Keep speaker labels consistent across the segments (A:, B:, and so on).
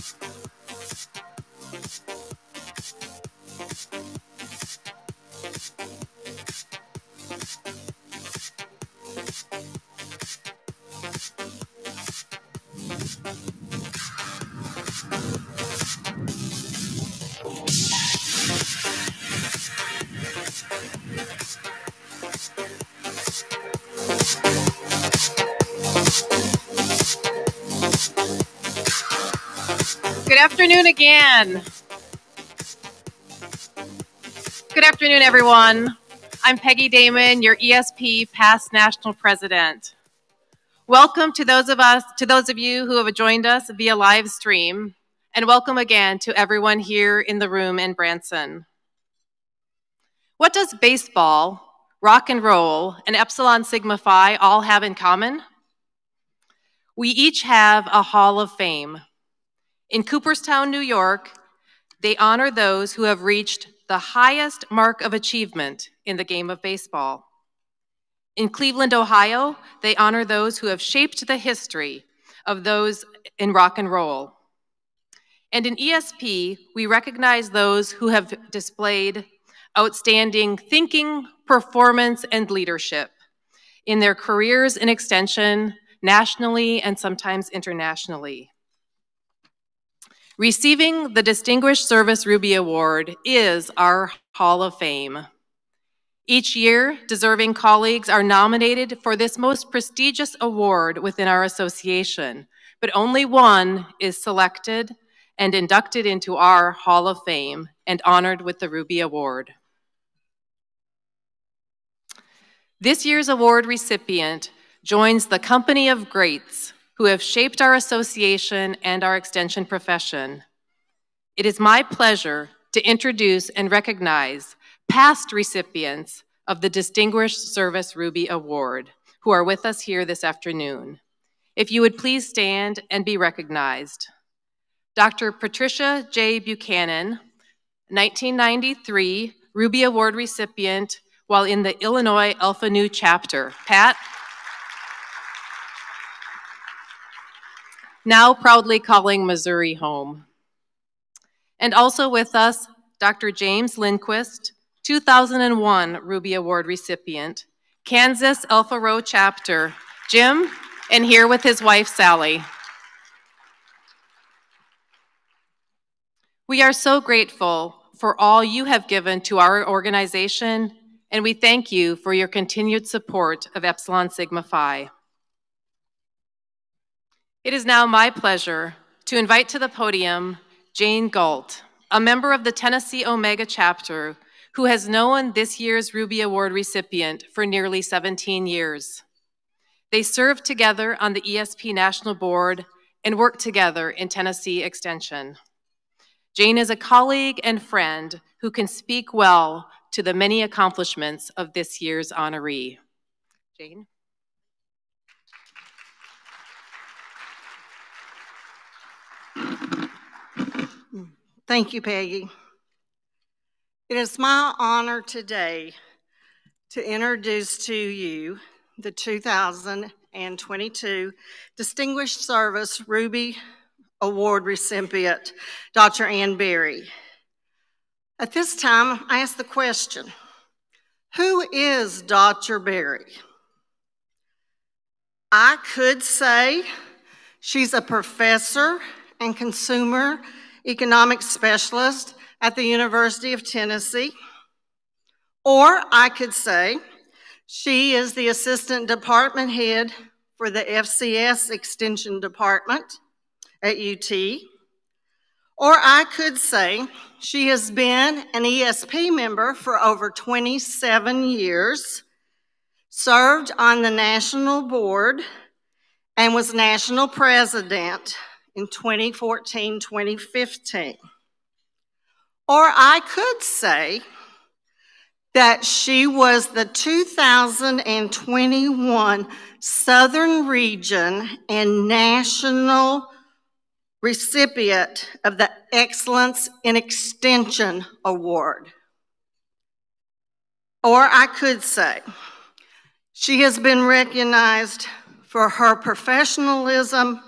A: Good afternoon again. Good afternoon, everyone. I'm Peggy Damon, your ESP past national president. Welcome to those of us, to those of you who have joined us via live stream, and welcome again to everyone here in the room in Branson. What does baseball, rock and roll, and Epsilon Sigma Phi all have in common? We each have a Hall of Fame in Cooperstown, New York, they honor those who have reached the highest mark of achievement in the game of baseball. In Cleveland, Ohio, they honor those who have shaped the history of those in rock and roll. And in ESP, we recognize those who have displayed outstanding thinking, performance, and leadership in their careers in extension, nationally and sometimes internationally. Receiving the Distinguished Service Ruby Award is our Hall of Fame. Each year, deserving colleagues are nominated for this most prestigious award within our association, but only one is selected and inducted into our Hall of Fame and honored with the Ruby Award. This year's award recipient joins the company of greats who have shaped our association and our extension profession. It is my pleasure to introduce and recognize past recipients of the Distinguished Service Ruby Award who are with us here this afternoon. If you would please stand and be recognized. Dr. Patricia J. Buchanan, 1993 Ruby Award recipient while in the Illinois Alpha Nu chapter. Pat? Now proudly calling Missouri home. And also with us, Dr. James Lindquist, 2001 Ruby Award recipient, Kansas Alpha Rho chapter. Jim, and here with his wife, Sally. We are so grateful for all you have given to our organization, and we thank you for your continued support of Epsilon Sigma Phi. It is now my pleasure to invite to the podium Jane Galt, a member of the Tennessee Omega chapter who has known this year's Ruby Award recipient for nearly 17 years. They served together on the ESP National Board and worked together in Tennessee Extension. Jane is a colleague and friend who can speak well to the many accomplishments of this year's honoree. Jane?
B: Thank you, Peggy. It is my honor today to introduce to you the 2022 Distinguished Service Ruby Award recipient, Dr. Ann Berry. At this time, I ask the question, who is Dr. Berry? I could say she's a professor and consumer economics specialist at the University of Tennessee. Or I could say she is the assistant department head for the FCS Extension Department at UT. Or I could say she has been an ESP member for over 27 years, served on the national board, and was national president in 2014 2015. Or I could say that she was the 2021 Southern Region and National recipient of the Excellence in Extension Award. Or I could say she has been recognized for her professionalism,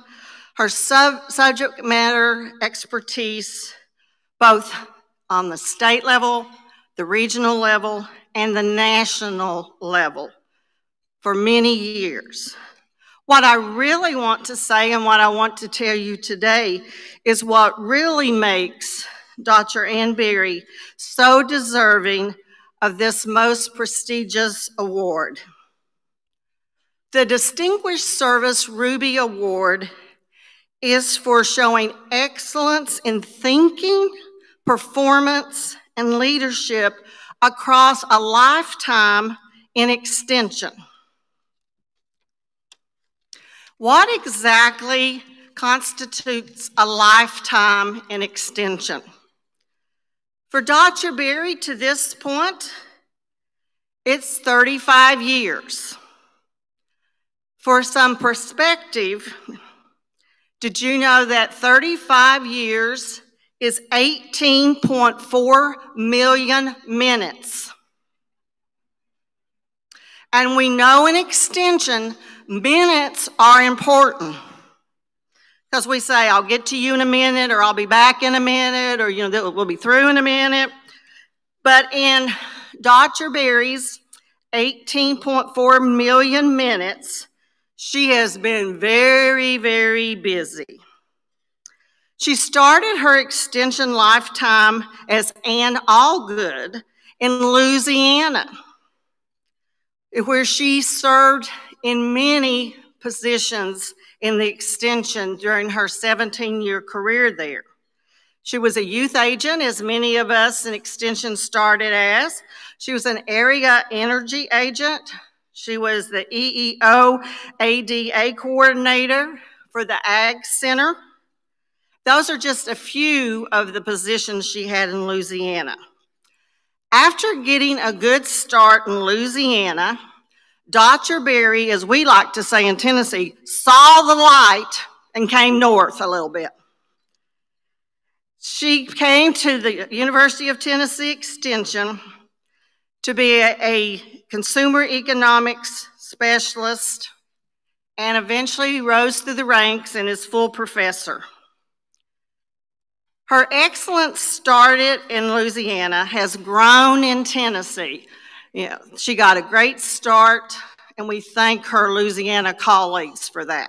B: Her sub subject matter expertise, both on the state level, the regional level, and the national level for many years. What I really want to say and what I want to tell you today is what really makes Dr. Ann Berry so deserving of this most prestigious award. The Distinguished Service Ruby Award is for showing excellence in thinking, performance, and leadership across a lifetime in extension. What exactly constitutes a lifetime in extension? For Dr. Berry to this point, it's 35 years. For some perspective, did you know that 35 years is 18.4 million minutes? And we know in extension, minutes are important. Because we say, I'll get to you in a minute, or I'll be back in a minute, or you know, we'll be through in a minute. But in Dr. Berry's 18.4 million minutes, she has been very, very busy. She started her extension lifetime as Ann Allgood in Louisiana, where she served in many positions in the extension during her 17 year career there. She was a youth agent, as many of us in extension started as. She was an area energy agent. She was the EEO ADA coordinator for the Ag Center. Those are just a few of the positions she had in Louisiana. After getting a good start in Louisiana, Dr. Berry, as we like to say in Tennessee, saw the light and came north a little bit. She came to the University of Tennessee Extension to be a, a consumer economics specialist and eventually rose through the ranks and is full professor. Her excellence started in Louisiana, has grown in Tennessee. Yeah, she got a great start, and we thank her Louisiana colleagues for that.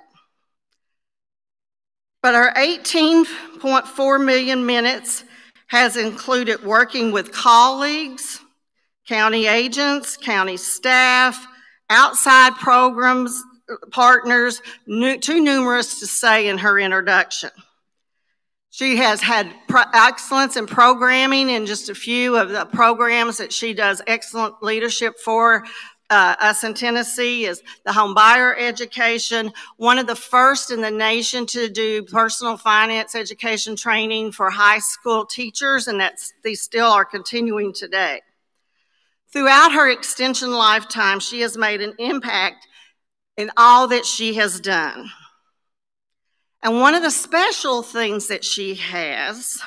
B: But our 18.4 million minutes has included working with colleagues, county agents, county staff, outside programs, partners, too numerous to say in her introduction. She has had excellence in programming in just a few of the programs that she does excellent leadership for. Uh, us in Tennessee is the home buyer education, one of the first in the nation to do personal finance education training for high school teachers, and that's these still are continuing today. Throughout her extension lifetime, she has made an impact in all that she has done. And one of the special things that she has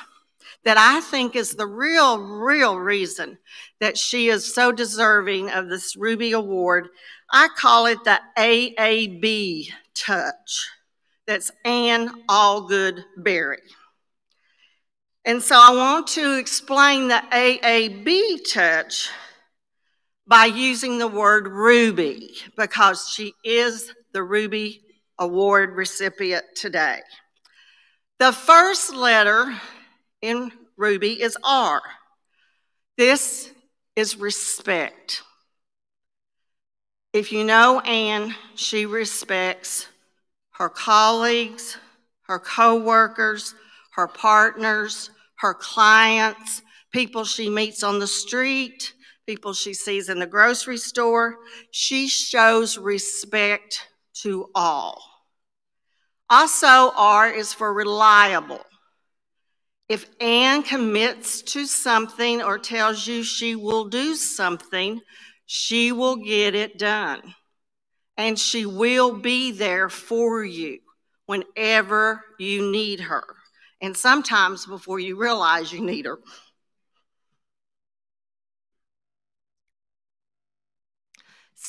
B: that I think is the real, real reason that she is so deserving of this Ruby Award, I call it the AAB touch. That's Ann Allgood Berry. And so I want to explain the AAB touch by using the word Ruby because she is the Ruby Award recipient today. The first letter in Ruby is R. This is respect. If you know Ann, she respects her colleagues, her co-workers, her partners, her clients, people she meets on the street, people she sees in the grocery store. She shows respect to all. Also, R is for reliable. If Ann commits to something or tells you she will do something, she will get it done. And she will be there for you whenever you need her. And sometimes before you realize you need her.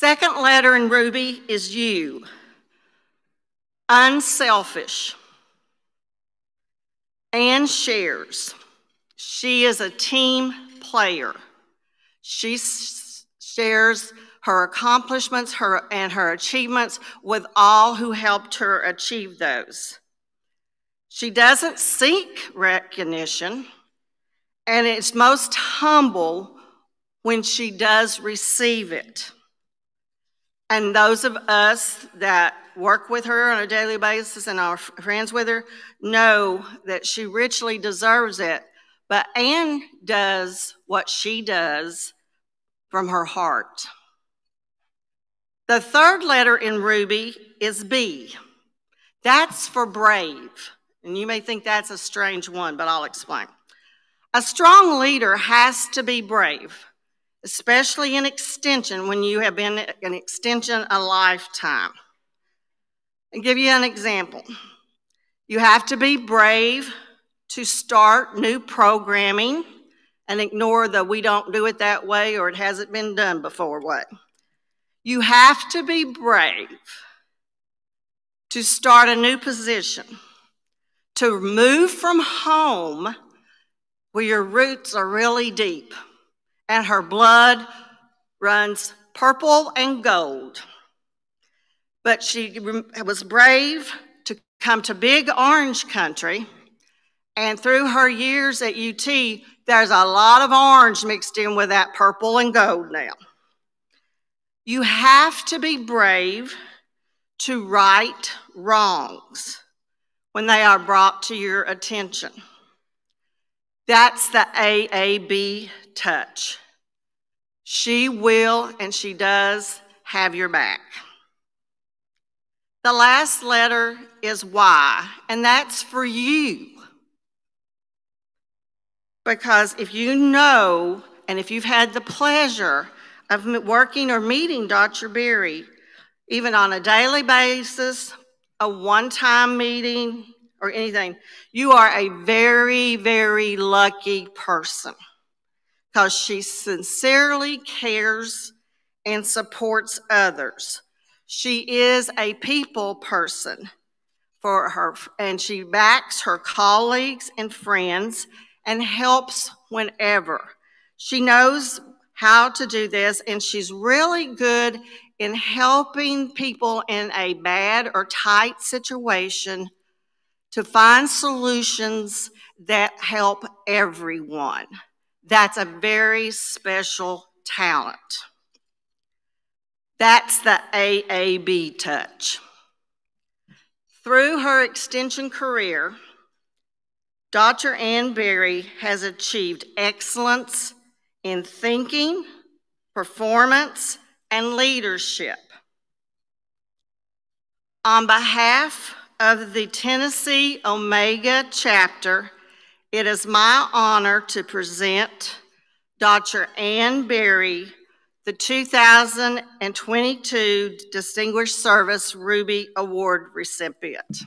B: Second letter in Ruby is U. Unselfish. Ann shares. She is a team player. She shares her accomplishments her, and her achievements with all who helped her achieve those. She doesn't seek recognition, and it's most humble when she does receive it. And those of us that work with her on a daily basis and are friends with her know that she richly deserves it. But Ann does what she does from her heart. The third letter in Ruby is B. That's for brave. And you may think that's a strange one, but I'll explain. A strong leader has to be brave, especially in extension when you have been an extension a lifetime. I'll give you an example. You have to be brave to start new programming and ignore the we don't do it that way or it hasn't been done before way. You have to be brave to start a new position to move from home where your roots are really deep and her blood runs purple and gold. But she was brave to come to big orange country. And through her years at UT, there's a lot of orange mixed in with that purple and gold now. You have to be brave to right wrongs when they are brought to your attention. That's the AAB touch. She will and she does have your back. The last letter is Y, and that's for you. Because if you know, and if you've had the pleasure of working or meeting Dr. Berry, even on a daily basis, a one time meeting, or anything, you are a very, very lucky person because she sincerely cares and supports others. She is a people person for her, and she backs her colleagues and friends and helps whenever. She knows how to do this, and she's really good in helping people in a bad or tight situation to find solutions that help everyone. That's a very special talent. That's the AAB touch. Through her extension career, Dr. Ann Berry has achieved excellence in thinking, performance, and leadership. On behalf of the Tennessee Omega chapter, it is my honor to present Dr. Ann Berry, the 2022 Distinguished Service Ruby Award recipient.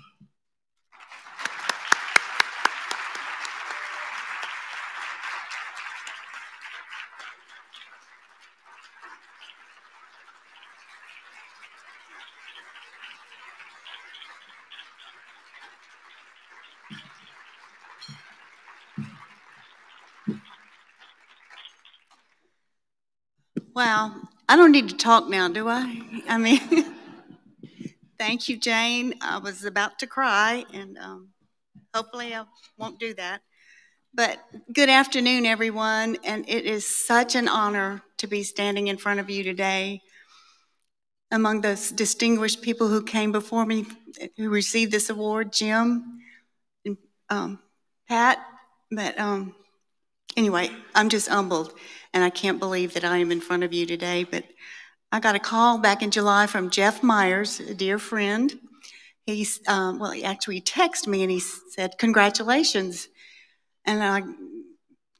C: Wow. I don't need to talk now, do I? I mean, thank you, Jane. I was about to cry, and um, hopefully I won't do that. But good afternoon, everyone, and it is such an honor to be standing in front of you today. Among those distinguished people who came before me who received this award, Jim and um, Pat, but um, anyway, I'm just humbled, and I can't believe that I am in front of you today. But I got a call back in July from Jeff Myers, a dear friend. He's um, well, he actually texted me and he said, "Congratulations," and I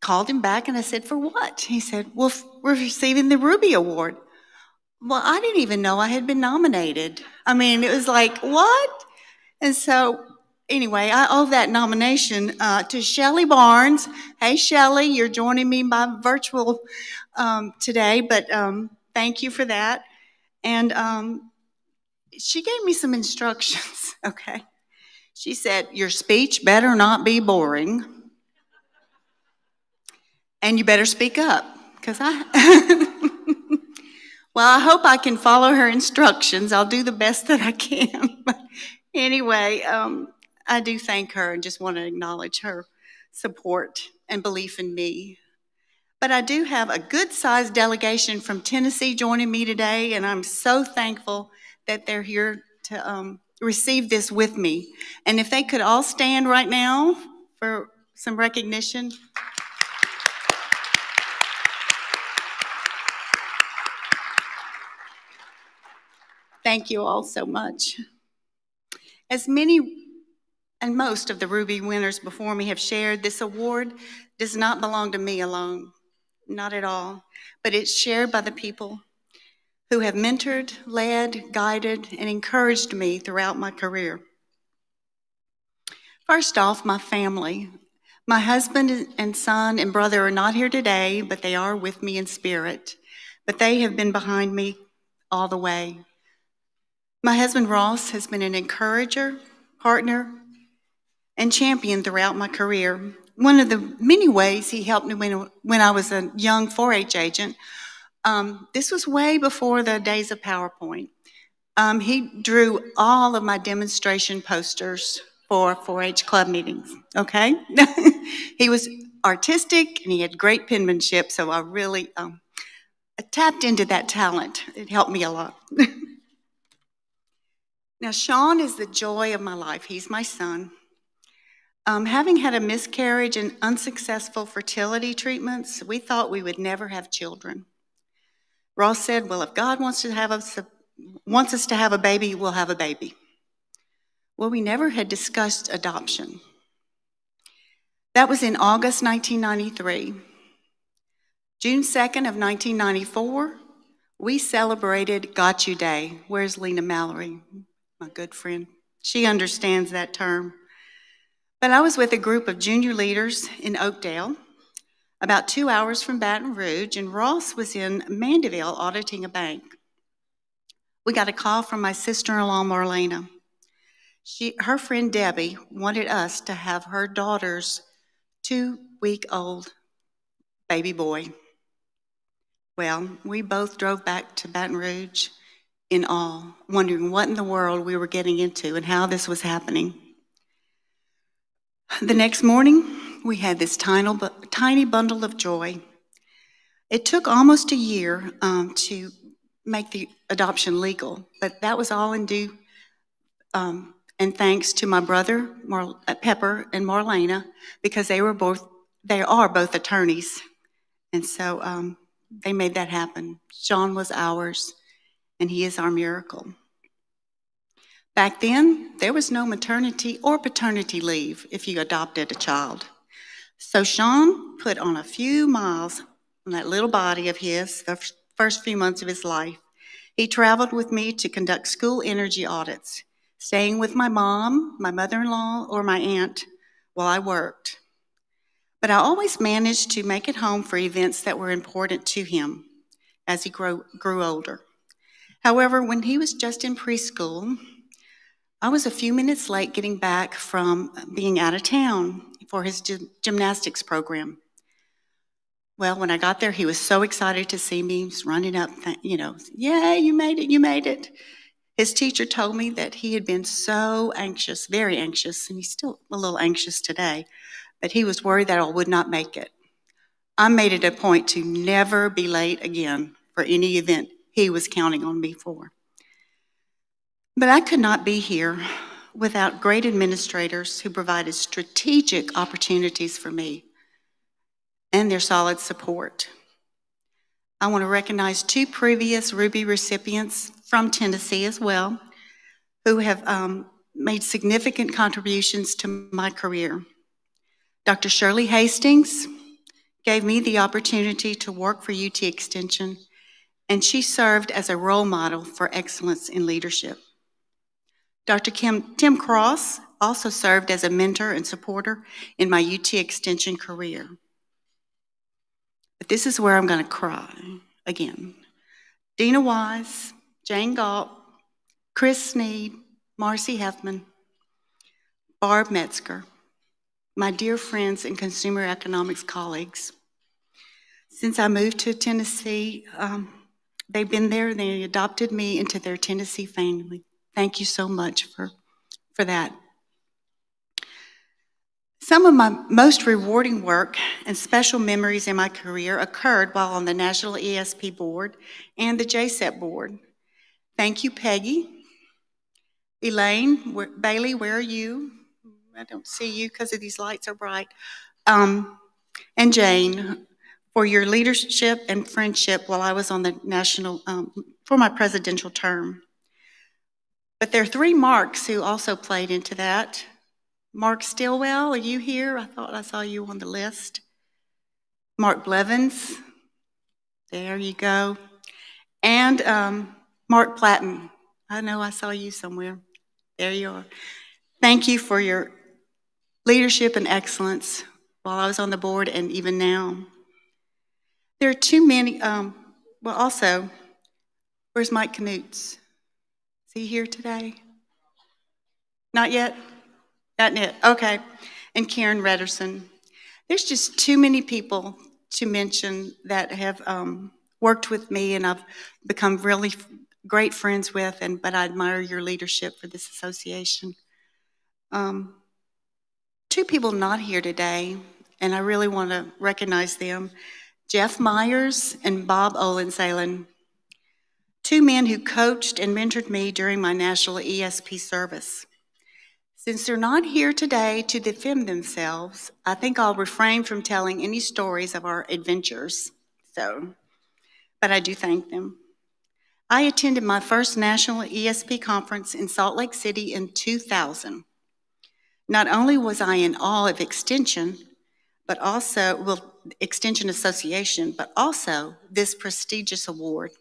C: called him back and I said, "For what?" He said, "Well, we're receiving the Ruby Award." Well, I didn't even know I had been nominated. I mean, it was like, what? And so anyway, I owe that nomination uh, to Shelly Barnes. Hey, Shelly, you're joining me by virtual um, today, but um, thank you for that. And um, she gave me some instructions, okay? She said, Your speech better not be boring. And you better speak up, because I. well, I hope I can follow her instructions. I'll do the best that I can. anyway, um, I do thank her and just want to acknowledge her support and belief in me. But I do have a good sized delegation from Tennessee joining me today, and I'm so thankful that they're here to um, receive this with me. And if they could all stand right now for some recognition. Thank you all so much. As many and most of the Ruby winners before me have shared, this award does not belong to me alone not at all, but it's shared by the people who have mentored, led, guided, and encouraged me throughout my career. First off, my family. My husband and son and brother are not here today, but they are with me in spirit. But they have been behind me all the way. My husband Ross has been an encourager, partner, and champion throughout my career one of the many ways he helped me when, when I was a young 4 H agent, um, this was way before the days of PowerPoint. Um, he drew all of my demonstration posters for 4 H club meetings, okay? he was artistic and he had great penmanship, so I really um, I tapped into that talent. It helped me a lot. now, Sean is the joy of my life. He's my son. Um, having had a miscarriage and unsuccessful fertility treatments, we thought we would never have children. Ross said, "Well, if God wants to have us wants us to have a baby, we'll have a baby." Well, we never had discussed adoption. That was in August 1993. June 2nd of 1994, we celebrated Got You Day. Where's Lena Mallory, my good friend? She understands that term. But I was with a group of junior leaders in Oakdale, about two hours from Baton Rouge, and Ross was in Mandeville auditing a bank. We got a call from my sister in law, Marlena. She, her friend Debbie wanted us to have her daughter's two week old baby boy. Well, we both drove back to Baton Rouge in awe, wondering what in the world we were getting into and how this was happening. The next morning, we had this tiny, tiny bundle of joy. It took almost a year um, to make the adoption legal, but that was all in due um, and thanks to my brother Mar- uh, Pepper and Marlena because they were both they are both attorneys, and so um, they made that happen. Sean was ours, and he is our miracle. Back then, there was no maternity or paternity leave if you adopted a child. So Sean put on a few miles on that little body of his the first few months of his life. He traveled with me to conduct school energy audits, staying with my mom, my mother in law, or my aunt while I worked. But I always managed to make it home for events that were important to him as he grew, grew older. However, when he was just in preschool, I was a few minutes late getting back from being out of town for his gymnastics program. Well, when I got there, he was so excited to see me. He was running up, you know, yay, you made it, you made it. His teacher told me that he had been so anxious, very anxious, and he's still a little anxious today, but he was worried that I would not make it. I made it a point to never be late again for any event he was counting on me for. But I could not be here without great administrators who provided strategic opportunities for me and their solid support. I want to recognize two previous Ruby recipients from Tennessee as well who have um, made significant contributions to my career. Dr. Shirley Hastings gave me the opportunity to work for UT Extension, and she served as a role model for excellence in leadership. Dr. Kim, Tim Cross also served as a mentor and supporter in my UT Extension career. But this is where I'm going to cry again. Dena Wise, Jane Galt, Chris Sneed, Marcy Heffman, Barb Metzger, my dear friends and consumer economics colleagues. Since I moved to Tennessee, um, they've been there and they adopted me into their Tennessee family. Thank you so much for, for that. Some of my most rewarding work and special memories in my career occurred while on the National ESP Board and the JCEP Board. Thank you, Peggy. Elaine, where, Bailey, where are you? I don't see you because of these lights are bright. Um, and Jane, for your leadership and friendship while I was on the national, um, for my presidential term. But there are three Marks who also played into that. Mark Stillwell, are you here? I thought I saw you on the list. Mark Blevins, there you go. And um, Mark Platten, I know I saw you somewhere. There you are. Thank you for your leadership and excellence while I was on the board and even now. There are too many, um, well, also, where's Mike Knutz? Is he here today? Not yet? Not yet, okay. And Karen Redderson. There's just too many people to mention that have um, worked with me and I've become really great friends with, and but I admire your leadership for this association. Um, two people not here today, and I really want to recognize them. Jeff Myers and Bob Ohlensehlen, two men who coached and mentored me during my national ESP service. Since they're not here today to defend themselves, I think I'll refrain from telling any stories of our adventures. So, but I do thank them. I attended my first national ESP conference in Salt Lake City in 2000. Not only was I in awe of Extension, but also, well, Extension Association, but also this prestigious award.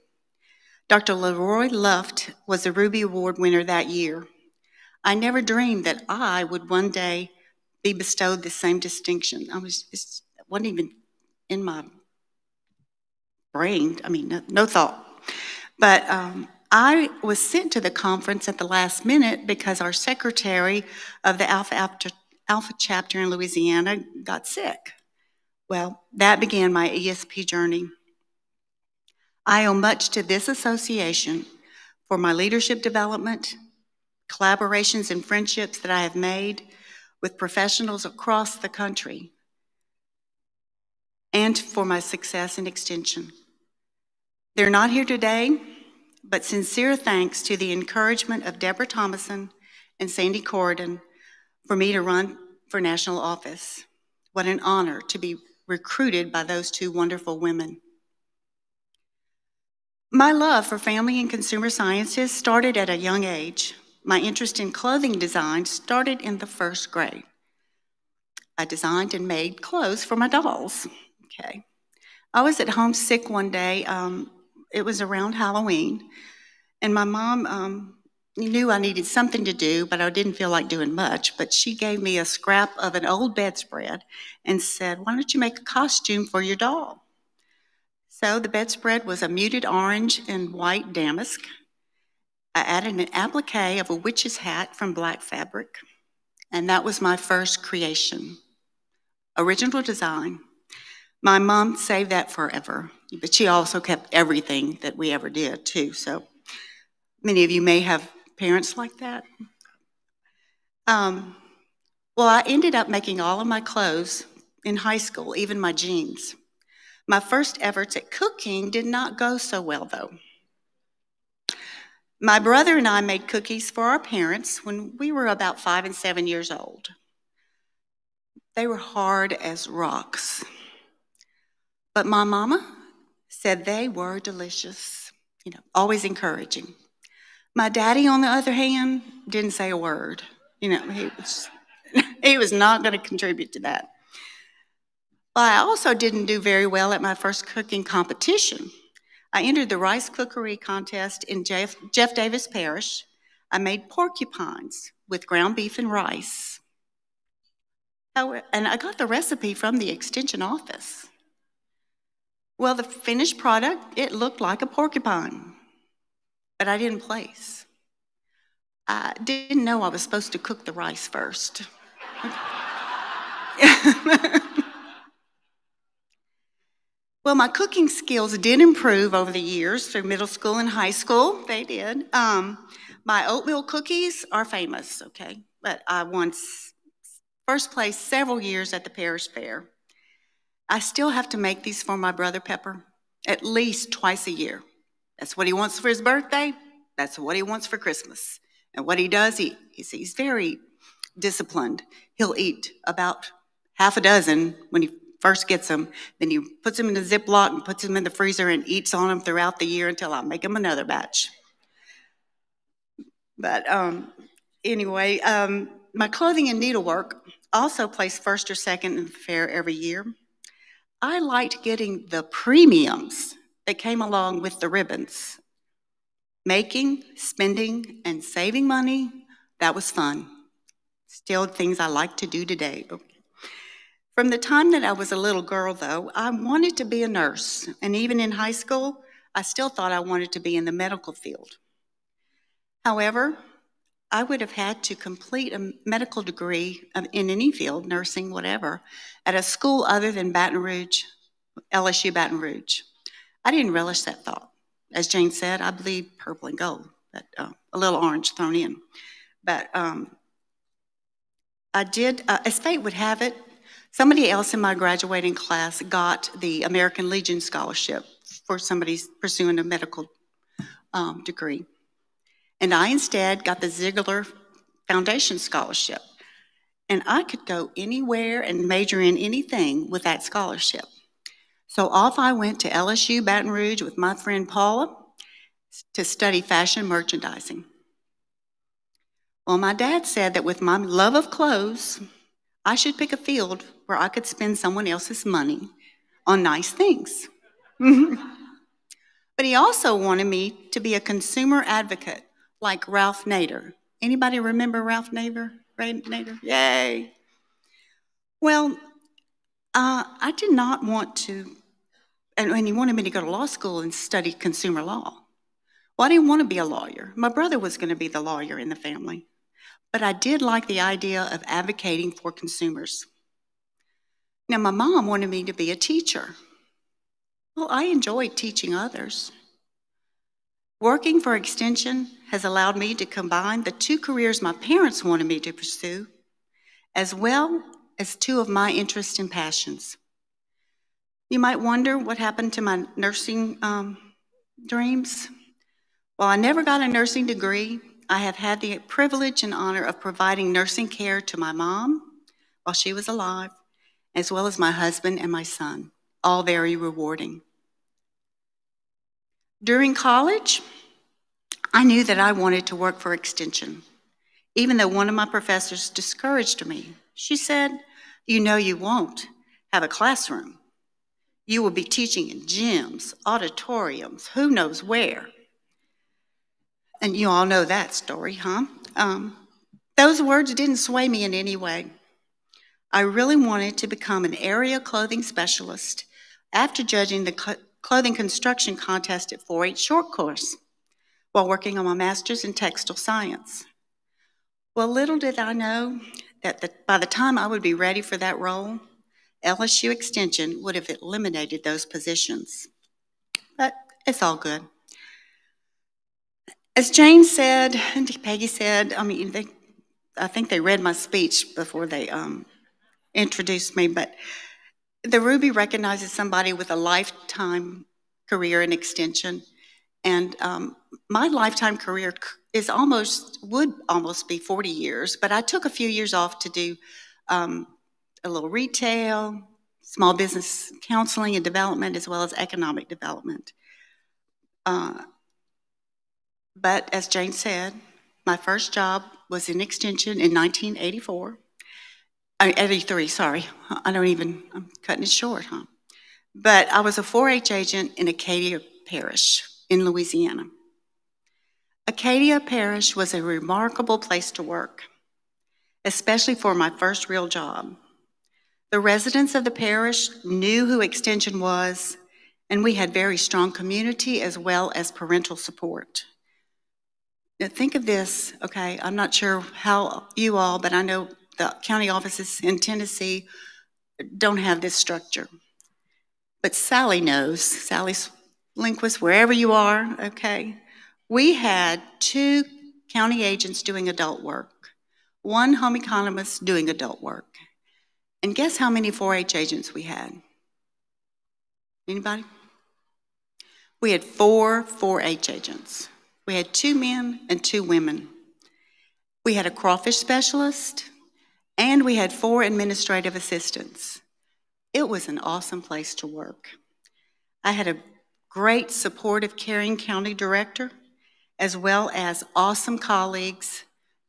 C: Dr. Leroy Luft was a Ruby Award winner that year. I never dreamed that I would one day be bestowed the same distinction. I was, it wasn't even in my brain, I mean, no, no thought. But um, I was sent to the conference at the last minute because our secretary of the Alpha, Alpha chapter in Louisiana got sick. Well, that began my ESP journey. I owe much to this association for my leadership development, collaborations and friendships that I have made with professionals across the country, and for my success in extension. They're not here today, but sincere thanks to the encouragement of Deborah Thomason and Sandy Corridon for me to run for national office. What an honor to be recruited by those two wonderful women. My love for family and consumer sciences started at a young age. My interest in clothing design started in the first grade. I designed and made clothes for my dolls. Okay. I was at home sick one day. Um, it was around Halloween, and my mom um, knew I needed something to do, but I didn't feel like doing much. But she gave me a scrap of an old bedspread and said, Why don't you make a costume for your doll? So the bedspread was a muted orange and white damask. I added an applique of a witch's hat from black fabric, and that was my first creation. Original design. My mom saved that forever, but she also kept everything that we ever did, too. So many of you may have parents like that. Um, well, I ended up making all of my clothes in high school, even my jeans. My first efforts at cooking did not go so well, though. My brother and I made cookies for our parents when we were about five and seven years old. They were hard as rocks. But my mama said they were delicious, you know, always encouraging. My daddy, on the other hand, didn't say a word. You know, he was, he was not going to contribute to that. But I also didn't do very well at my first cooking competition. I entered the rice cookery contest in Jeff, Jeff Davis Parish. I made porcupines with ground beef and rice. And I got the recipe from the extension office. Well, the finished product, it looked like a porcupine but I didn't place. I didn't know I was supposed to cook the rice first. well, my cooking skills did improve over the years through middle school and high school. They did. Um, my oatmeal cookies are famous, okay? But I won first place several years at the parish fair. I still have to make these for my brother Pepper at least twice a year. That's what he wants for his birthday. That's what he wants for Christmas. And what he does, he, he's, he's very disciplined. He'll eat about half a dozen when he first gets them. Then he puts them in a Ziploc and puts them in the freezer and eats on them throughout the year until I make him another batch. But um, anyway, um, my clothing and needlework also placed first or second in the fair every year. I liked getting the premiums that came along with the ribbons. Making, spending, and saving money, that was fun. Still things I like to do today. From the time that I was a little girl, though, I wanted to be a nurse. And even in high school, I still thought I wanted to be in the medical field. However, I would have had to complete a medical degree in any field, nursing, whatever, at a school other than Baton Rouge, LSU Baton Rouge. I didn't relish that thought. As Jane said, I believe purple and gold, but uh, a little orange thrown in. But um, I did, uh, as fate would have it, somebody else in my graduating class got the American Legion Scholarship for somebody pursuing a medical um, degree. And I instead got the Zigler Foundation Scholarship. And I could go anywhere and major in anything with that scholarship. So off I went to LSU Baton Rouge with my friend Paula to study fashion merchandising. Well, my dad said that with my love of clothes, I should pick a field where I could spend someone else's money on nice things. but he also wanted me to be a consumer advocate like Ralph Nader. Anybody remember Ralph Nader? Nader? Yay. Well, uh, I did not want to, and, and he wanted me to go to law school and study consumer law. Well, I didn't want to be a lawyer. My brother was going to be the lawyer in the family. But I did like the idea of advocating for consumers. Now, my mom wanted me to be a teacher. Well, I enjoyed teaching others. Working for Extension has allowed me to combine the two careers my parents wanted me to pursue, as well as two of my interests and passions. You might wonder what happened to my nursing um, dreams. While I never got a nursing degree, I have had the privilege and honor of providing nursing care to my mom while she was alive, as well as my husband and my son, all very rewarding. During college, I knew that I wanted to work for Extension, even though one of my professors discouraged me. She said, You know, you won't have a classroom. You will be teaching in gyms, auditoriums, who knows where. And you all know that story, huh? Um, those words didn't sway me in any way. I really wanted to become an area clothing specialist after judging the clothing construction contest at 4 H short course while working on my master's in textile science. Well, little did I know that the, by the time I would be ready for that role, LSU Extension would have eliminated those positions. But it's all good. As Jane said, and Peggy said, I mean, they, I think they read my speech before they um, introduced me, but the Ruby recognizes somebody with a lifetime career in extension. And um, my lifetime career is almost, would almost be 40 years, but I took a few years off to do um, a little retail, small business counseling and development, as well as economic development. Uh, but as Jane said, my first job was in Extension in 1984. Uh, 83, sorry. I don't even, I'm cutting it short, huh? But I was a 4 H agent in Acadia Parish in Louisiana. Acadia Parish was a remarkable place to work, especially for my first real job. The residents of the parish knew who Extension was, and we had very strong community as well as parental support. Now think of this, okay? I'm not sure how you all, but I know the county offices in Tennessee don't have this structure. But Sally knows, Sally Lindquist, wherever you are, okay? We had two county agents doing adult work, one home economist doing adult work. And guess how many 4-H agents we had? Anybody? We had four 4-H agents. We had two men and two women. We had a crawfish specialist, and we had four administrative assistants. It was an awesome place to work. I had a great supportive, caring county director, as well as awesome colleagues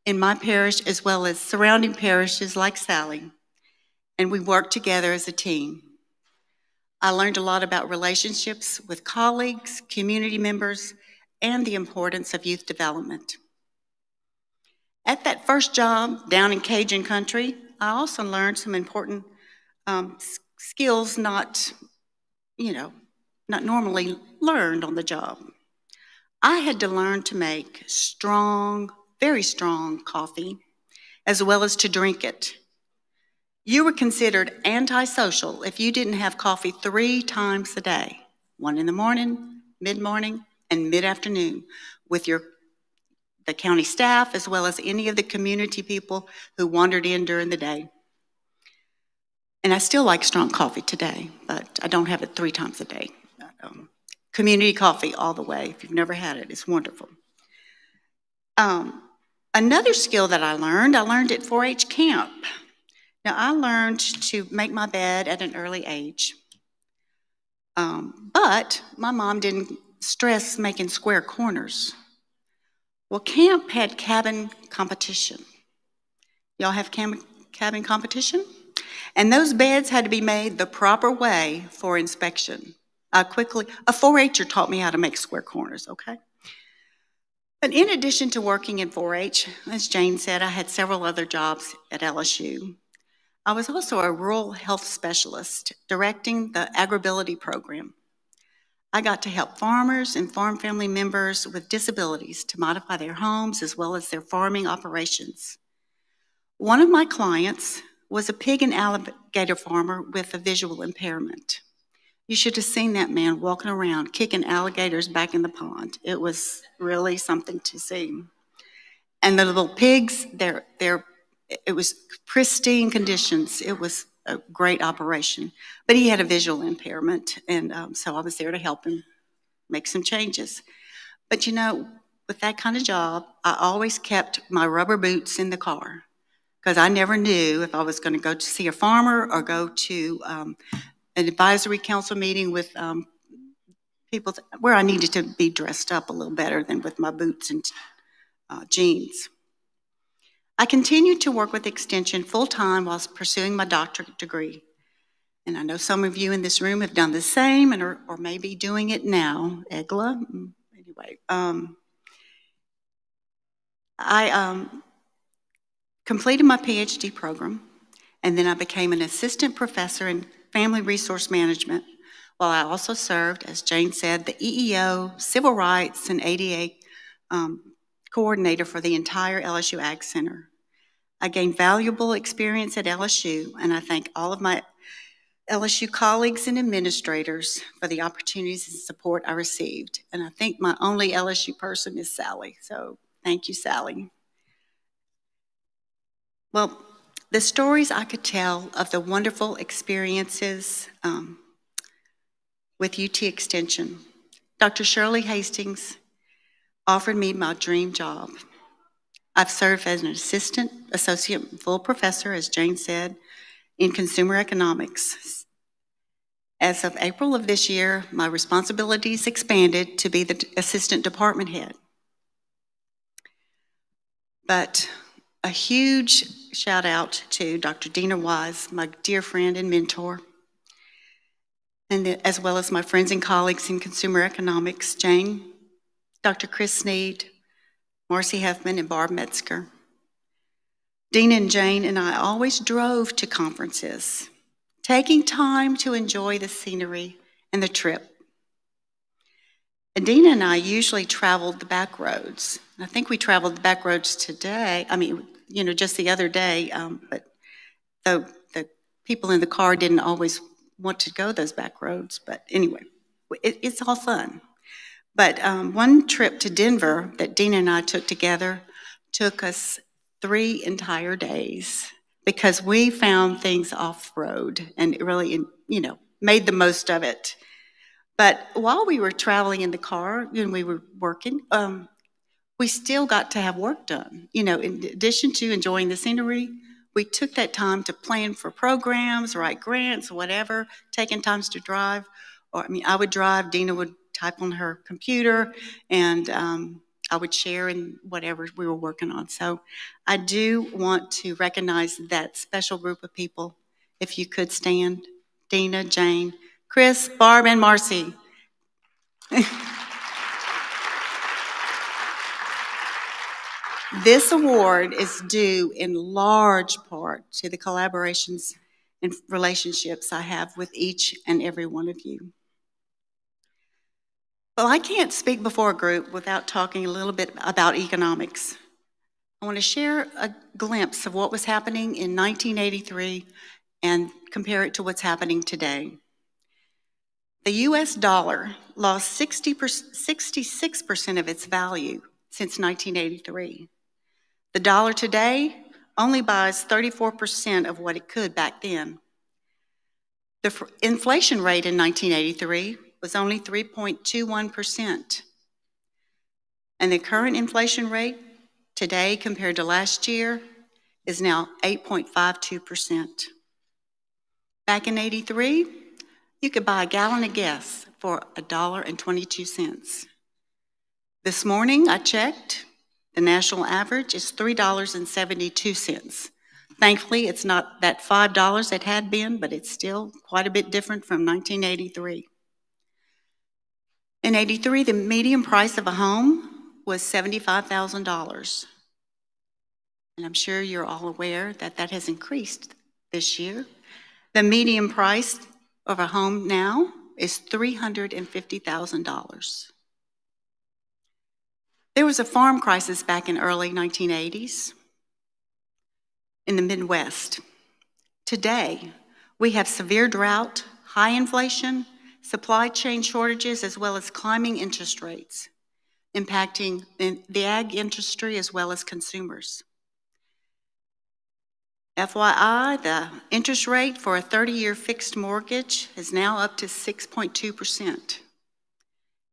C: in my parish, as well as surrounding parishes like Sally. And we worked together as a team. I learned a lot about relationships with colleagues, community members, and the importance of youth development. At that first job down in Cajun country, I also learned some important um, skills not, you know, not normally learned on the job. I had to learn to make strong, very strong coffee, as well as to drink it. You were considered antisocial if you didn't have coffee three times a day one in the morning, mid morning, and mid afternoon with your the county staff as well as any of the community people who wandered in during the day. And I still like strong coffee today, but I don't have it three times a day. Um, community coffee all the way. If you've never had it, it's wonderful. Um, another skill that I learned, I learned at 4 H camp. Now, I learned to make my bed at an early age. Um, but my mom didn't stress making square corners. Well, camp had cabin competition. Y'all have cabin competition? And those beds had to be made the proper way for inspection. I quickly, a 4-H'er taught me how to make square corners, okay? But in addition to working in 4-H, as Jane said, I had several other jobs at LSU. I was also a rural health specialist directing the AgrAbility program. I got to help farmers and farm family members with disabilities to modify their homes as well as their farming operations. One of my clients was a pig and alligator farmer with a visual impairment. You should have seen that man walking around kicking alligators back in the pond. It was really something to see. And the little pigs, they're, they're, it was pristine conditions. It was a great operation. But he had a visual impairment, and um, so I was there to help him make some changes. But you know, with that kind of job, I always kept my rubber boots in the car because I never knew if I was going to go to see a farmer or go to um, an advisory council meeting with um, people where I needed to be dressed up a little better than with my boots and uh, jeans. I continued to work with Extension full time whilst pursuing my doctorate degree. And I know some of you in this room have done the same and are, or maybe doing it now. Egla, anyway. Um, I um, completed my PhD program, and then I became an assistant professor in family resource management, while I also served, as Jane said, the EEO, civil rights, and ADA um, coordinator for the entire LSU Ag Center. I gained valuable experience at LSU, and I thank all of my LSU colleagues and administrators for the opportunities and support I received. And I think my only LSU person is Sally, so thank you, Sally. Well, the stories I could tell of the wonderful experiences um, with UT Extension. Dr. Shirley Hastings offered me my dream job. I've served as an assistant, associate, full professor, as Jane said, in consumer economics. As of April of this year, my responsibilities expanded to be the assistant department head. But a huge shout out to Dr. Dena Wise, my dear friend and mentor, and the, as well as my friends and colleagues in consumer economics, Jane, Dr. Chris Sneed, Marcy Huffman, and Barb Metzger. Dean and Jane and I always drove to conferences, taking time to enjoy the scenery and the trip. And Dean and I usually traveled the back roads. I think we traveled the back roads today. I mean, you know, just the other day. Um, but the the people in the car didn't always want to go those back roads. But anyway, it, it's all fun. But um, one trip to Denver that Dena and I took together took us three entire days because we found things off road and really, you know, made the most of it. But while we were traveling in the car and we were working, um, we still got to have work done. You know, in addition to enjoying the scenery, we took that time to plan for programs, write grants, whatever, taking times to drive. Or, I mean, I would drive, Dena would type on her computer, and um, I would share in whatever we were working on. So I do want to recognize that special group of people. If you could stand, Dena, Jane, Chris, Barb, and Marcy. this award is due in large part to the collaborations and relationships I have with each and every one of you. Well, I can't speak before a group without talking a little bit about economics. I want to share a glimpse of what was happening in 1983 and compare it to what's happening today. The US dollar lost 60 66% of its value since 1983. The dollar today only buys 34% of what it could back then. The inflation rate in 1983 was only 3.21%. And the current inflation rate today compared to last year is now 8.52%. Back in 83, you could buy a gallon of gas for $1.22. This morning I checked, the national average is $3.72. Thankfully, it's not that $5 it had been, but it's still quite a bit different from 1983. In 83, the median price of a home was $75,000. And I'm sure you're all aware that that has increased this year. The median price of a home now is $350,000. There was a farm crisis back in early 1980s in the Midwest. Today, we have severe drought, high inflation, supply chain shortages, as well as climbing interest rates, impacting the ag industry as well as consumers. FYI, the interest rate for a 30 year fixed mortgage is now up to 6.2%.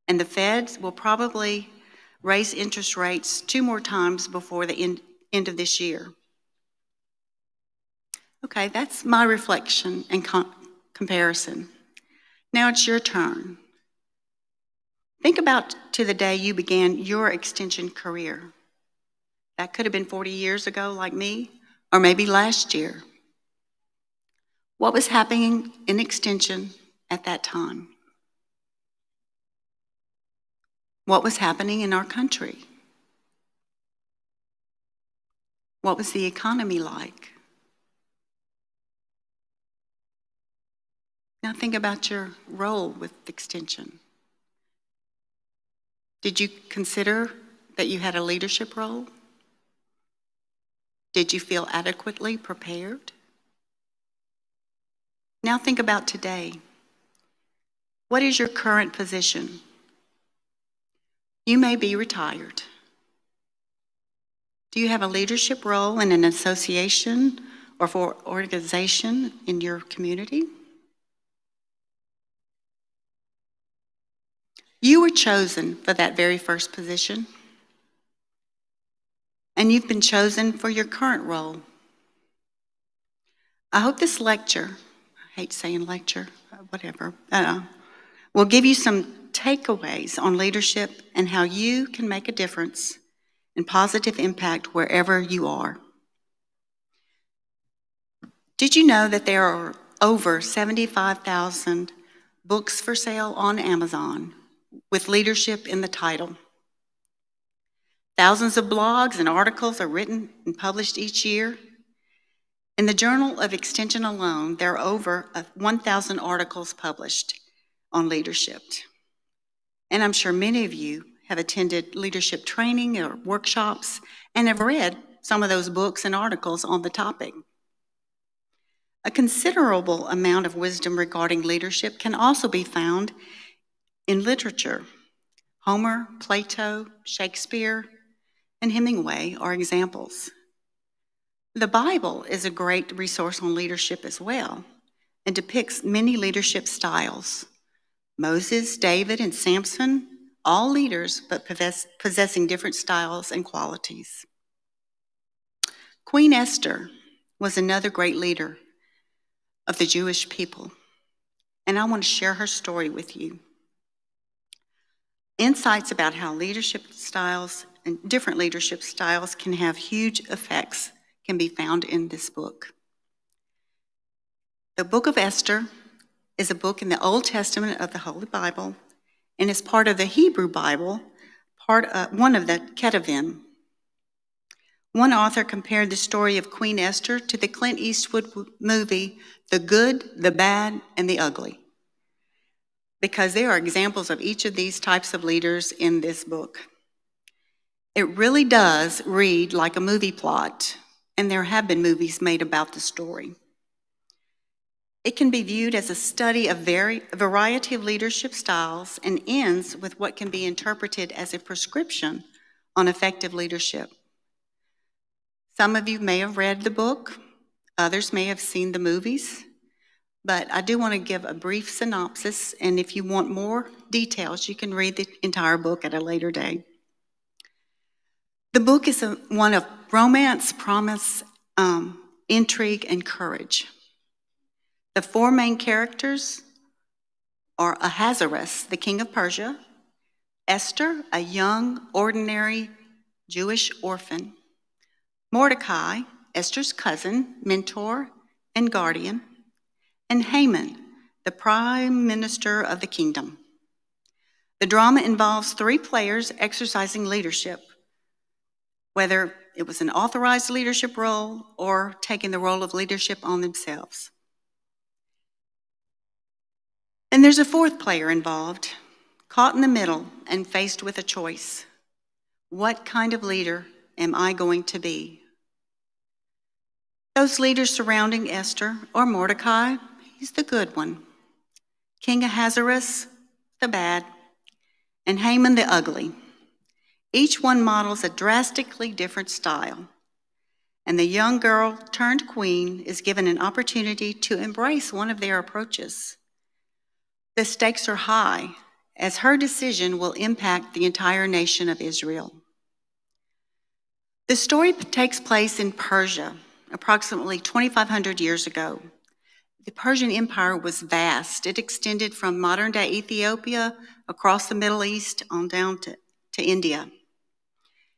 C: And the Fed will probably raise interest rates two more times before the end, end of this year. Okay, that's my reflection and com comparison. Now it's your turn. Think about to the day you began your extension career. That could have been 40 years ago, like me, or maybe last year. What was happening in extension at that time? What was happening in our country? What was the economy like? Now think about your role with Extension. Did you consider that you had a leadership role? Did you feel adequately prepared? Now think about today. What is your current position? You may be retired. Do you have a leadership role in an association or for organization in your community? You were chosen for that very first position. And you've been chosen for your current role. I hope this lecture, I hate saying lecture, whatever, uh, will give you some takeaways on leadership and how you can make a difference and positive impact wherever you are. Did you know that there are over 75,000 books for sale on Amazon with leadership in the title. Thousands of blogs and articles are written and published each year. In the Journal of Extension alone, there are over uh, 1,000 articles published on leadership. And I'm sure many of you have attended leadership training or workshops and have read some of those books and articles on the topic. A considerable amount of wisdom regarding leadership can also be found in literature. Homer, Plato, Shakespeare, and Hemingway are examples. The Bible is a great resource on leadership as well and depicts many leadership styles. Moses, David, and Samson, all leaders, but possess, possessing different styles and qualities. Queen Esther was another great leader of the Jewish people, and I want to share her story with you. Insights about how leadership styles and different leadership styles can have huge effects can be found in this book. The book of Esther is a book in the Old Testament of the Holy Bible and is part of the Hebrew Bible, part of, one of the Ketuvim. One author compared the story of Queen Esther to the Clint Eastwood movie The Good, the Bad, and the Ugly, because there are examples of each of these types of leaders in this book. It really does read like a movie plot, and there have been movies made about the story. It can be viewed as a study of very, a variety of leadership styles and ends with what can be interpreted as a prescription on effective leadership. Some of you may have read the book, others may have seen the movies, but I do want to give a brief synopsis, and if you want more details, you can read the entire book at a later date. The book is a, one of romance, promise, um, intrigue, and courage. The four main characters are Ahasuerus, the king of Persia, Esther, a young, ordinary Jewish orphan, Mordecai, Esther's cousin, mentor, and guardian, and Haman, the prime minister of the kingdom. The drama involves three players exercising leadership, whether it was an authorized leadership role or taking the role of leadership on themselves. And there's a fourth player involved, caught in the middle and faced with a choice. What kind of leader am I going to be? Those leaders surrounding Esther or Mordecai, he's the good one. King Ahasuerus, the bad, and Haman, the ugly. Each one models a drastically different style. And the young girl turned queen is given an opportunity to embrace one of their approaches. The stakes are high, as her decision will impact the entire nation of Israel. The story takes place in Persia, approximately 2,500 years ago. The Persian Empire was vast. It extended from modern day Ethiopia across the Middle East on down to, to India.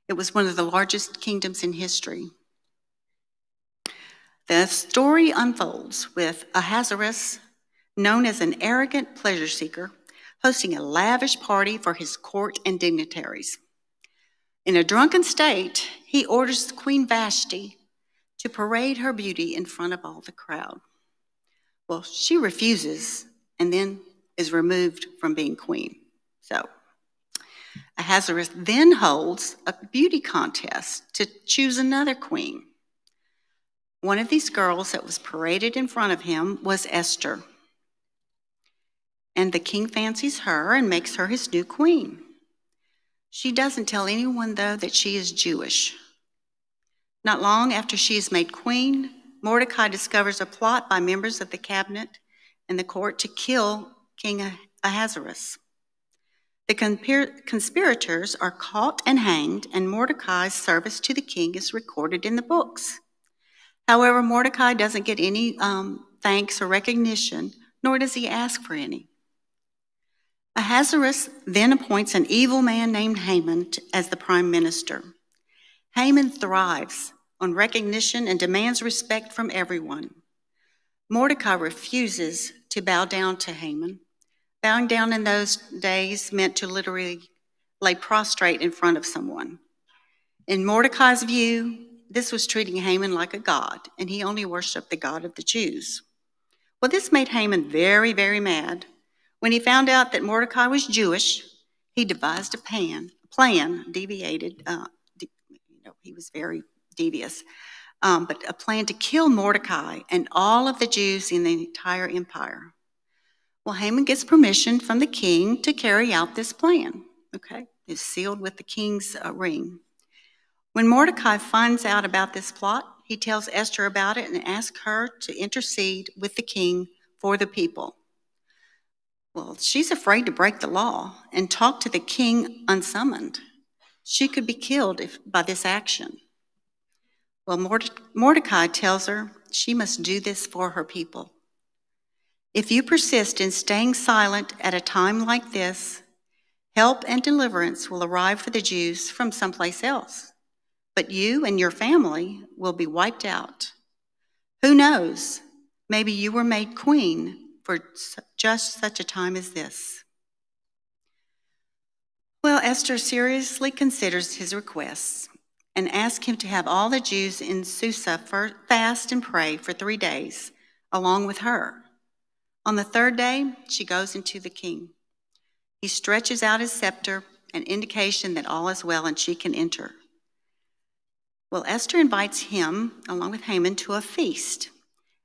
C: It was one of the largest kingdoms in history. The story unfolds with Ahasuerus, known as an arrogant pleasure seeker, hosting a lavish party for his court and dignitaries. In a drunken state, he orders Queen Vashti to parade her beauty in front of all the crowd. Well, she refuses and then is removed from being queen. So, Ahasuerus then holds a beauty contest to choose another queen. One of these girls that was paraded in front of him was Esther and the king fancies her and makes her his new queen. She doesn't tell anyone, though, that she is Jewish. Not long after she is made queen, Mordecai discovers a plot by members of the cabinet and the court to kill King Ahasuerus. The conspirators are caught and hanged, and Mordecai's service to the king is recorded in the books. However, Mordecai doesn't get any um, thanks or recognition, nor does he ask for any. Ahasuerus then appoints an evil man named Haman as the prime minister. Haman thrives on recognition and demands respect from everyone. Mordecai refuses to bow down to Haman. Bowing down in those days meant to literally lay prostrate in front of someone. In Mordecai's view, this was treating Haman like a god, and he only worshiped the God of the Jews. Well, this made Haman very, very mad when he found out that Mordecai was Jewish, he devised a pan, plan, deviated, uh, de- you know, he was very devious, um, but a plan to kill Mordecai and all of the Jews in the entire empire. Well, Haman gets permission from the king to carry out this plan. Okay, it's sealed with the king's uh, ring. When Mordecai finds out about this plot, he tells Esther about it and asks her to intercede with the king for the people. Well, she's afraid to break the law and talk to the king unsummoned. She could be killed if, by this action. Well, Mordecai tells her she must do this for her people. If you persist in staying silent at a time like this, help and deliverance will arrive for the Jews from someplace else but you and your family will be wiped out. Who knows? Maybe you were made queen for just such a time as this. Well, Esther seriously considers his requests and asks him to have all the Jews in Susa fast and pray for three days, along with her. On the third day, she goes into the king. He stretches out his scepter, an indication that all is well and she can enter. Well, Esther invites him, along with Haman, to a feast,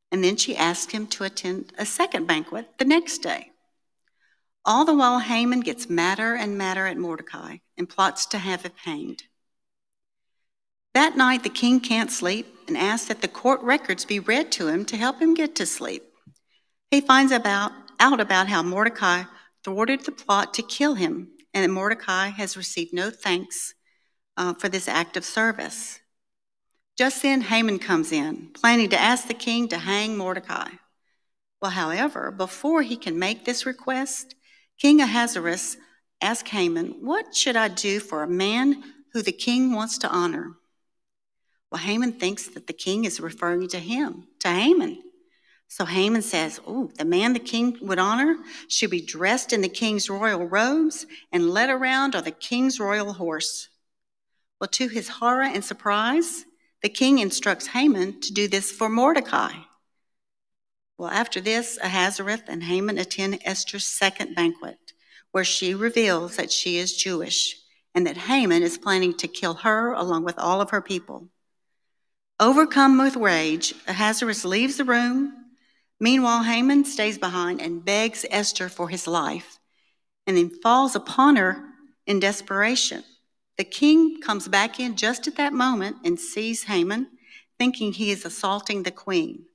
C: and then she asks him to attend a second banquet the next day. All the while, Haman gets madder and madder at Mordecai and plots to have him hanged. That night, the king can't sleep and asks that the court records be read to him to help him get to sleep. He finds about, out about how Mordecai thwarted the plot to kill him and that Mordecai has received no thanks uh, for this act of service. Just then, Haman comes in, planning to ask the king to hang Mordecai. Well, however, before he can make this request, King Ahasuerus asks Haman, What should I do for a man who the king wants to honor? Well, Haman thinks that the king is referring to him, to Haman. So Haman says, Oh, the man the king would honor should be dressed in the king's royal robes and led around on the king's royal horse. Well, to his horror and surprise, the king instructs Haman to do this for Mordecai. Well, after this, Ahasuerus and Haman attend Esther's second banquet, where she reveals that she is Jewish and that Haman is planning to kill her along with all of her people. Overcome with rage, Ahasuerus leaves the room. Meanwhile, Haman stays behind and begs Esther for his life, and then falls upon her in desperation. The king comes back in just at that moment and sees Haman, thinking he is assaulting the queen.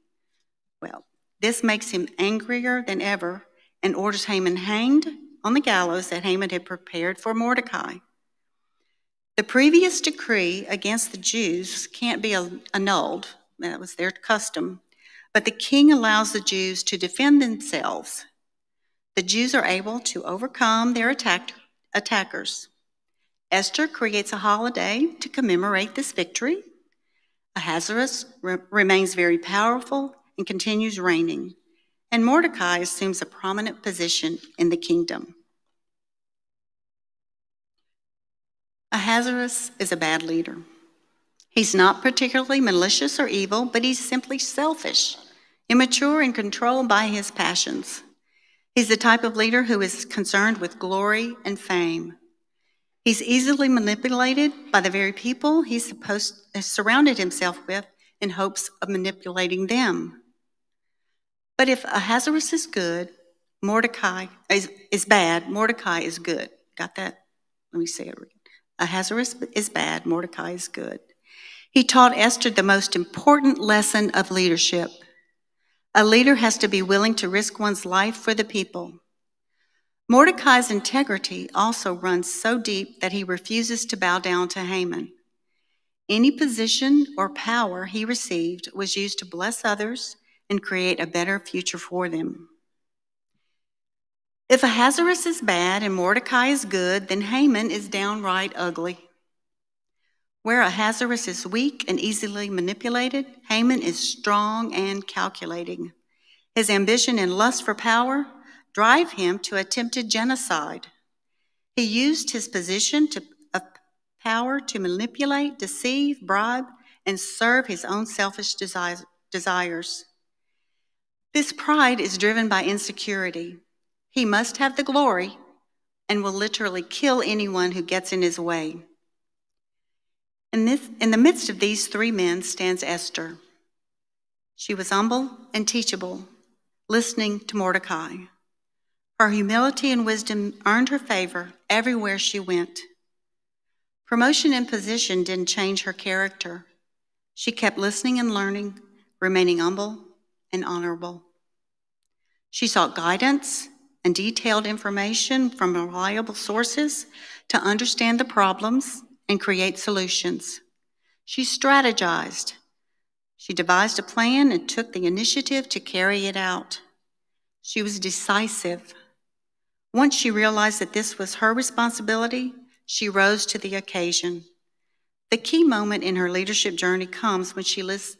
C: Well, this makes him angrier than ever and orders Haman hanged on the gallows that Haman had prepared for Mordecai. The previous decree against the Jews can't be annulled, that was their custom, but the king allows the Jews to defend themselves. The Jews are able to overcome their attack, attackers. Esther creates a holiday to commemorate this victory. Ahasuerus re- remains very powerful and continues reigning, and Mordecai assumes a prominent position in the kingdom. Ahasuerus is a bad leader. He's not particularly malicious or evil, but he's simply selfish, immature, and controlled by his passions. He's the type of leader who is concerned with glory and fame. He's easily manipulated by the very people he's supposed has surrounded himself with in hopes of manipulating them. But if Ahasuerus is good, Mordecai is, is bad, Mordecai is good. Got that? Let me say it again. Ahasuerus is bad, Mordecai is good. He taught Esther the most important lesson of leadership. A leader has to be willing to risk one's life for the people. Mordecai's integrity also runs so deep that he refuses to bow down to Haman. Any position or power he received was used to bless others and create a better future for them. If Ahasuerus is bad and Mordecai is good, then Haman is downright ugly. Where Ahasuerus is weak and easily manipulated, Haman is strong and calculating. His ambition and lust for power drive him to attempted genocide. He used his position to, of power to manipulate, deceive, bribe, and serve his own selfish desires. This pride is driven by insecurity. He must have the glory and will literally kill anyone who gets in his way. In, this, in the midst of these three men stands Esther. She was humble and teachable, listening to Mordecai. Her humility and wisdom earned her favor everywhere she went. Promotion and position didn't change her character. She kept listening and learning, remaining humble and honorable. She sought guidance and detailed information from reliable sources to understand the problems and create solutions. She strategized. She devised a plan and took the initiative to carry it out. She was decisive. Once she realized that this was her responsibility, she rose to the occasion. The key moment in her leadership journey comes when she lists,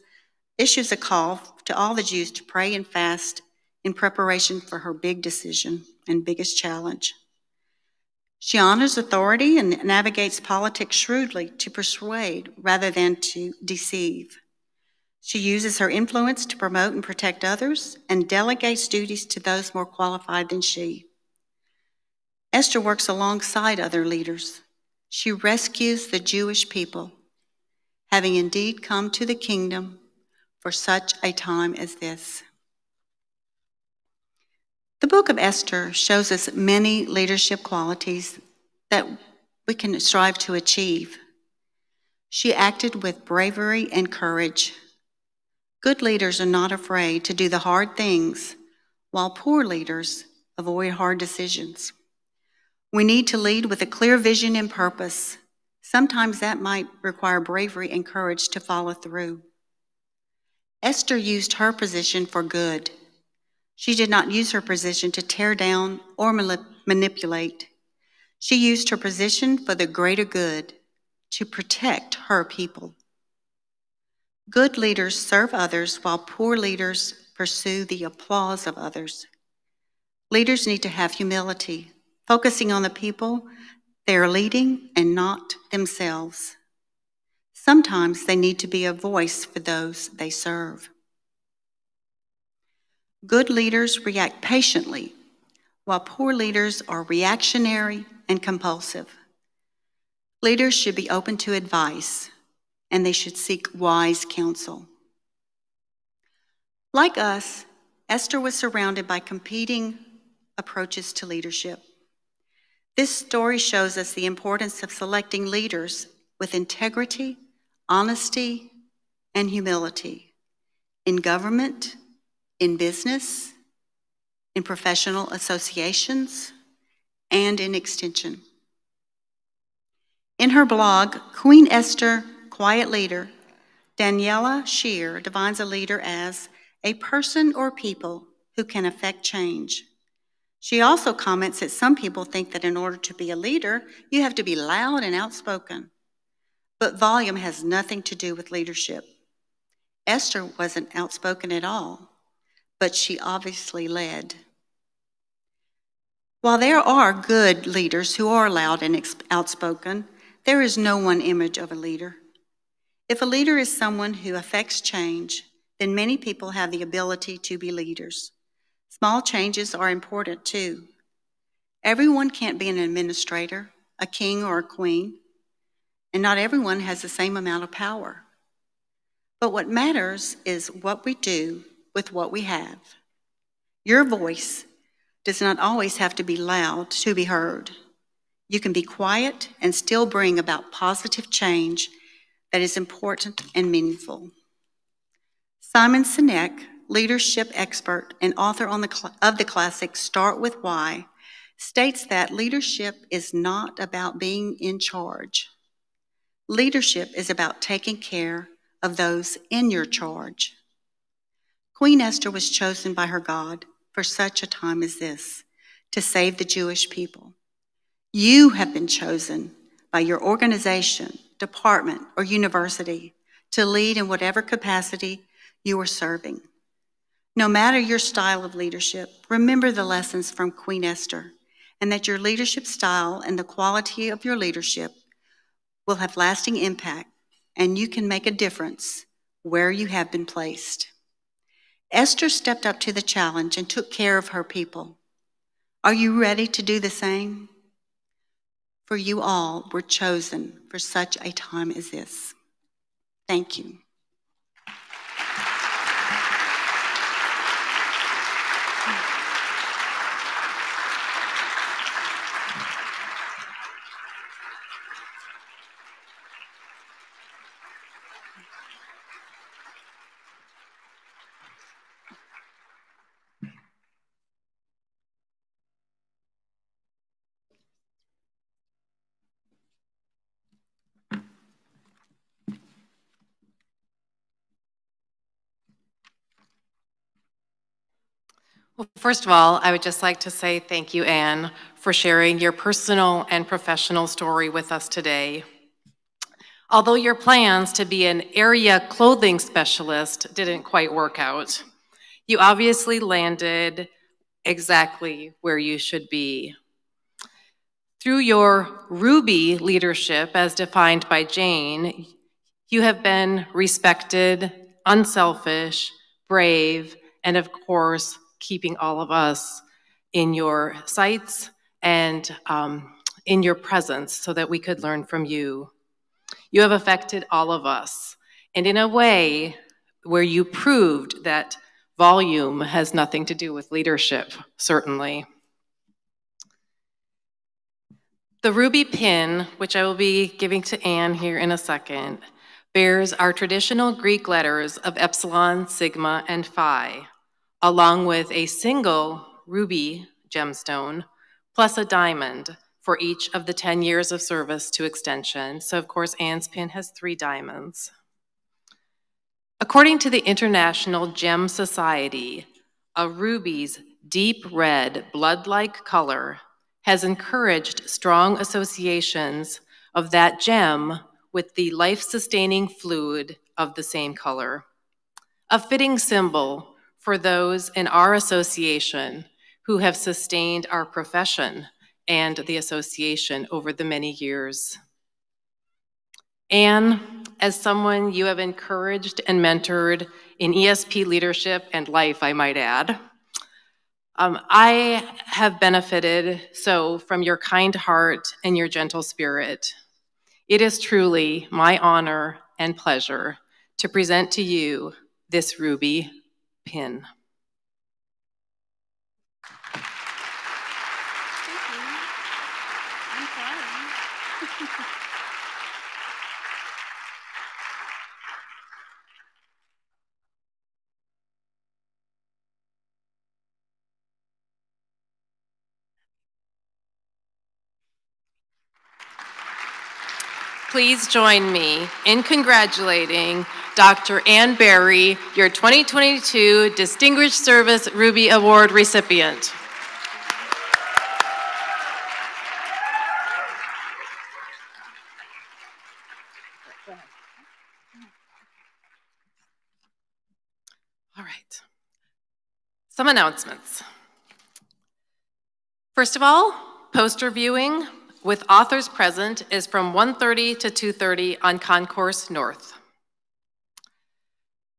C: issues a call to all the Jews to pray and fast in preparation for her big decision and biggest challenge. She honors authority and navigates politics shrewdly to persuade rather than to deceive. She uses her influence to promote and protect others and delegates duties to those more qualified than she. Esther works alongside other leaders. She rescues the Jewish people, having indeed come to the kingdom for such a time as this. The book of Esther shows us many leadership qualities that we can strive to achieve. She acted with bravery and courage. Good leaders are not afraid to do the hard things, while poor leaders avoid hard decisions. We need to lead with a clear vision and purpose. Sometimes that might require bravery and courage to follow through. Esther used her position for good. She did not use her position to tear down or manipulate. She used her position for the greater good, to protect her people. Good leaders serve others while poor leaders pursue the applause of others. Leaders need to have humility, focusing on the people they are leading and not themselves. Sometimes they need to be a voice for those they serve. Good leaders react patiently, while poor leaders are reactionary and compulsive. Leaders should be open to advice, and they should seek wise counsel. Like us, Esther was surrounded by competing approaches to leadership. This story shows us the importance of selecting leaders with integrity, honesty, and humility in government, in business, in professional associations, and in extension. In her blog, Queen Esther, Quiet Leader, Daniela Shear defines a leader as a person or people who can affect change she also comments that some people think that in order to be a leader, you have to be loud and outspoken. But volume has nothing to do with leadership. Esther wasn't outspoken at all, but she obviously led. While there are good leaders who are loud and outspoken, there is no one image of a leader. If a leader is someone who affects change, then many people have the ability to be leaders. Small changes are important too. Everyone can't be an administrator, a king, or a queen, and not everyone has the same amount of power. But what matters is what we do with what we have. Your voice does not always have to be loud to be heard. You can be quiet and still bring about positive change that is important and meaningful. Simon Sinek leadership expert and author on the of the classic Start With Why, states that leadership is not about being in charge. Leadership is about taking care of those in your charge. Queen Esther was chosen by her God for such a time as this to save the Jewish people. You have been chosen by your organization, department, or university to lead in whatever capacity you are serving. No matter your style of leadership, remember the lessons from Queen Esther, and that your leadership style and the quality of your leadership will have lasting impact, and you can make a difference where you have been placed. Esther stepped up to the challenge and took care of her people. Are you ready to do the same? for you all were chosen for such a time as this. Thank you.
A: Well, first of all, I would just like to say thank you, Ann, for sharing your personal and professional story with us today. Although your plans to be an area clothing specialist didn't quite work out, you obviously landed exactly where you should be. Through your Ruby leadership, as defined by Jane, you have been respected, unselfish, brave, and of course, keeping all of us in your sights and um, in your presence so that we could learn from you. You have affected all of us, and in a way where you proved that volume has nothing to do with leadership, certainly. The ruby pin, which I will be giving to Ann here in a second, bears our traditional Greek letters of epsilon, sigma, and phi along with a single ruby gemstone plus a diamond for each of the 10 years of service to extension. So, of course, Ann's pin has three diamonds. According to the International Gem Society, a ruby's deep red, blood like color has encouraged strong associations of that gem with the life sustaining fluid of the same color. A fitting symbol for those in our association who have sustained our profession and the association over the many years. Ann, as someone you have encouraged and mentored in ESP leadership and life, I might add, um, I have benefited so from your kind heart and your gentle spirit. It is truly my honor and pleasure to present to you this ruby pin. Please join me in congratulating Dr. Ann Berry, your 2022 Distinguished Service Ruby Award recipient. All right. Some announcements. First of all, poster viewing with authors present is from 1.30 to 2.30 on Concourse North.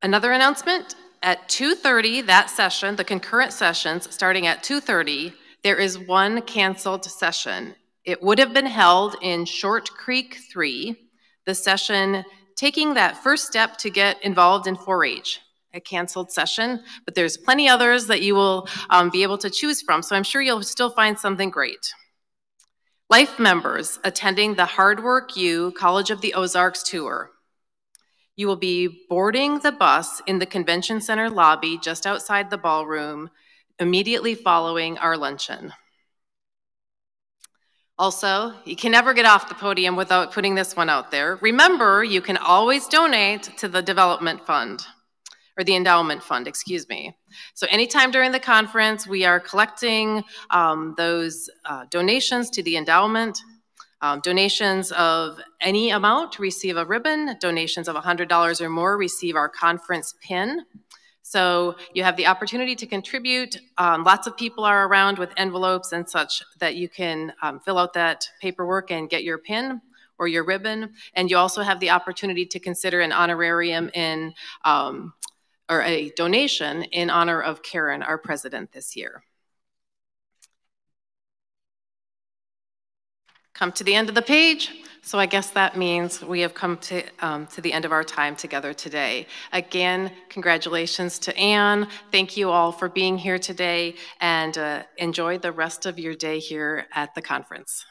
A: Another announcement, at 2.30 that session, the concurrent sessions, starting at 2.30, there is one canceled session. It would have been held in Short Creek 3, the session taking that first step to get involved in 4-H a canceled session, but there's plenty others that you will um, be able to choose from, so I'm sure you'll still find something great. Life members attending the Hard Work U College of the Ozarks tour. You will be boarding the bus in the convention center lobby just outside the ballroom immediately following our luncheon. Also, you can never get off the podium without putting this one out there. Remember, you can always donate to the development fund or the endowment fund, excuse me. So anytime during the conference, we are collecting um, those uh, donations to the endowment. Um, donations of any amount receive a ribbon. Donations of $100 or more receive our conference pin. So you have the opportunity to contribute. Um, lots of people are around with envelopes and such that you can um, fill out that paperwork and get your pin or your ribbon. And you also have the opportunity to consider an honorarium in um, or a donation in honor of Karen, our president this year. Come to the end of the page. So I guess that means we have come to, um, to the end of our time together today. Again, congratulations to Ann. Thank you all for being here today and uh, enjoy the rest of your day here at the conference.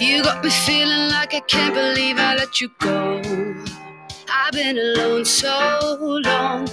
D: You got me feeling like I can't believe I let you go. I've been alone so long.